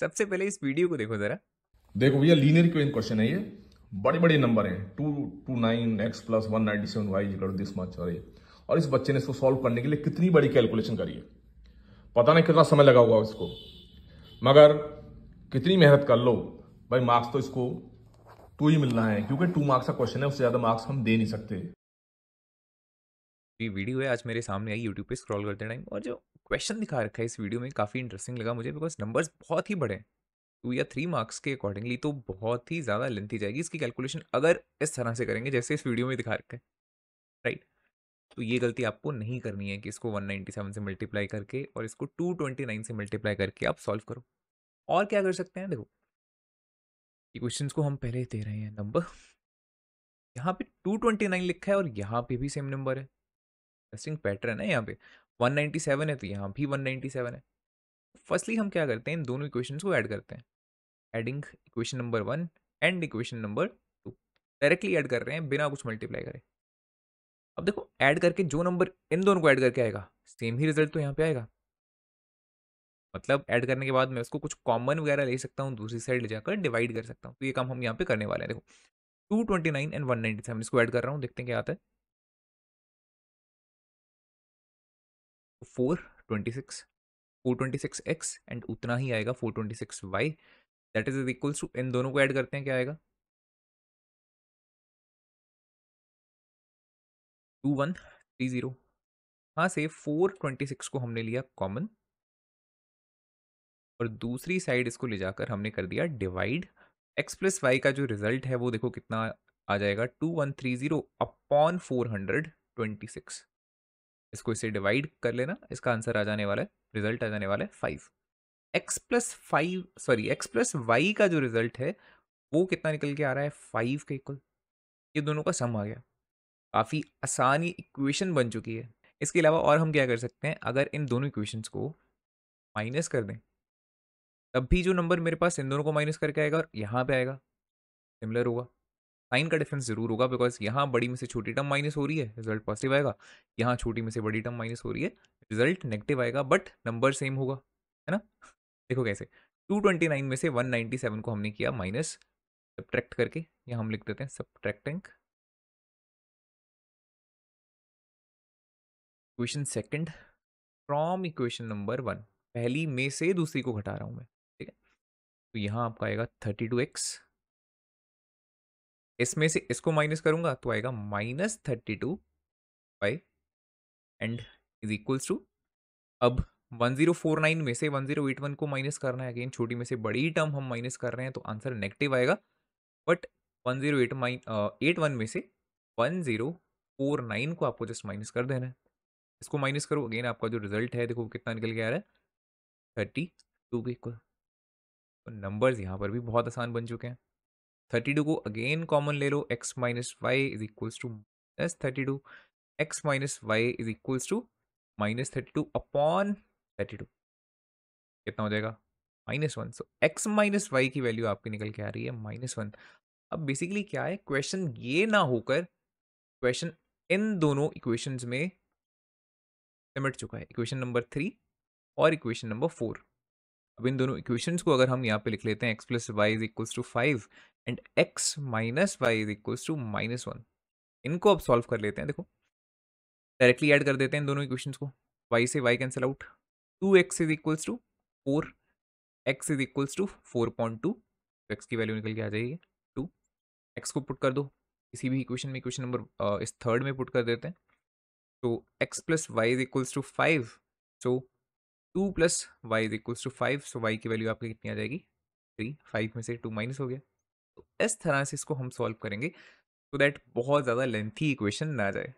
सबसे पहले इस वीडियो को देखो जरा। देखो भैया लीनियर इक्वेशन क्वेश्चन है ये। बड़े बड़े नंबर हैं। Two two nine x plus one ninety seven y equal this much और ये। और इस बच्चे ने इसको सॉल्व करने के लिए कितनी बड़ी कैलकुलेशन करी है? पता नहीं कितना समय लगा होगा इसको। मगर कितनी मेहनत कर लो। भाई मार्क्स तो इसको टू ही मिलना है, क्योंकि टू मार्क्स का क्वेश्चन है, उससे ज़्यादा मार्क्स हम दे नहीं सकते। ये वीडियो है, आज मेरे सामने आई यूट्यूब पे स्क्रॉल करते टाइम और जो क्वेश्चन दिखा रखा है इस वीडियो में काफ़ी इंटरेस्टिंग लगा मुझे बिकॉज़ नंबर्स बहुत ही बड़े हैं। टू या थ्री मार्क्स के अकॉर्डिंगली तो बहुत ही ज़्यादा लेंथी जाएगी। इसकी कैलकुलेशन अगर इस तरह से करेंगे, जैसे इस वीडियो में दिखा रखा है राइट तो ये गलती आपको नहीं करनी है कि इसको 197 से मल्टीप्लाई करके और इसको 229 से मल्टीप्लाई करके आप सॉल्व करो। और क्या कर सकते हैं? देखो, ये क्वेश्चंस को हम पहले दे रहे हैं नंबर यहाँ पे 229 लिखा है और यहाँ पे भी सेम नंबर है। इंटरेस्टिंग पैटर्न है यहाँ पे। 197 है तो यहाँ भी 197 है। फर्स्टली हम क्या करते हैं? इन दोनों इक्वेशन को ऐड करते हैं। Adding equation number one and equation number two directly add कर रहे हैं, बिना कुछ मल्टीप्लाई करें। अब देखो ऐड करके जो नंबर इन दोनों को ऐड करके आएगा सेम ही रिज़ल्ट तो यहाँ पे आएगा। मतलब ऐड करने के बाद मैं उसको कुछ कॉमन वगैरह ले सकता हूँ, दूसरी साइड ले जाकर डिवाइड कर सकता हूँ। तो ये काम हम यहाँ पे करने वाले हैं। देखो two twenty nine and one ninety seven इसको ऐड कर रहा हूँ, देखते हैं क्या आता है। Four twenty six, four twenty six x and उतना ही आएगा four twenty six y. That is equals to इन दोनों को ऐड करते हैं, क्या आएगा? टू वन थ्री ज़ीरो हाँ से फोर ट्वेंटी सिक्स को हमने लिया कॉमन और दूसरी साइड इसको ले जाकर हमने कर दिया डिवाइड एक्स प्लस वाई का जो रिज़ल्ट है, वो देखो कितना आ जाएगा। Two one three zero upon four hundred twenty six इसको इसे डिवाइड कर लेना, इसका आंसर आ जाने वाला है रिज़ल्ट आ जाने वाला है five x plus five sorry x plus y का जो रिज़ल्ट है, वो कितना निकल के आ रहा है? फाइव के इक्वल ये दोनों का सम आ गया. काफ़ी आसान ये इक्वेशन बन चुकी है. इसके अलावा और हम क्या कर सकते हैं? अगर इन दोनों इक्वेशंस को माइनस कर दें, तब भी जो नंबर मेरे पास इन दोनों को माइनस करके आएगा और यहाँ पे आएगा. सिमिलर होगा. साइन का डिफरेंस ज़रूर होगा, बिकॉज़ यहाँ बड़ी में से छोटी टर्म माइनस हो रही है, रिज़ल्ट पॉजिटिव आएगा। यहाँ छोटी में से बड़ी टर्म माइनस हो रही है, रिज़ल्ट नेगेटिव आएगा, बट नंबर सेम होगा, है ना? देखो कैसे 229 में से 197 को हमने किया माइनस, सब्ट्रैक्ट करके, यहाँ हम लिख देते हैं subtracting. Equation second, from equation number one, पहली में से दूसरी को घटा रहा हूँ मैं, ठीक है? तो यहाँ आपका आएगा थर्टी टू एक्स। इसमें से इसको माइनस करूँगा तो आएगा minus thirty two five and is equals to अब 1049 में से 1081 को माइनस करना है अगेन छोटी में से बड़ी टर्म हम माइनस कर रहे हैं तो आंसर नेगेटिव आएगा। बट 108 माइन एट वन में से 1049 को आपको जस्ट माइनस कर देना है। इसको माइनस करो। अगेन आपका जो रिज़ल्ट है, देखो कितना निकल के आ रहा है। थर्टी टू के इक्वल तो नंबर्स यहाँ पर भी बहुत आसान बन चुके हैं। थर्टी टू को अगेन कॉमन ले लो x minus y is equals to minus thirty two x minus y is equals to minus thirty two upon thirty two. कितना हो जाएगा? Minus one so x minus y की value आपकी निकल के आ रही है माइनस वन अब बेसिकली क्या है? क्वेश्चन ये ना होकर क्वेश्चन इन दोनों इक्वेशंस में सिमट चुका है। इक्वेशन नंबर थ्री और इक्वेशन नंबर फोर अब इन दोनों इक्वेशंस को अगर हम यहाँ पे लिख लेते हैं x plus y is equals to five and x minus y is equals to minus one इनको अब सॉल्व कर लेते हैं। देखो डायरेक्टली ऐड कर देते हैं इन दोनों इक्वेशंस को। वाई से y cancel out two x is equals to four x is equals to four point two x की वैल्यू निकल के आ जाएगी टू एक्स को पुट कर दो। किसी भी इक्वेशन में इक्वेशन नंबर इस थर्ड में पुट कर देते हैं। तो x plus y is equals to five so two plus y is equals to five, so y की वैल्यू आपकी कितनी आ जाएगी? थ्री, फाइव में से टू माइनस हो गया। तो इस तरह से इसको हम सॉल्व करेंगे, सो so दैट बहुत ज़्यादा लेंथी इक्वेशन ना जाए।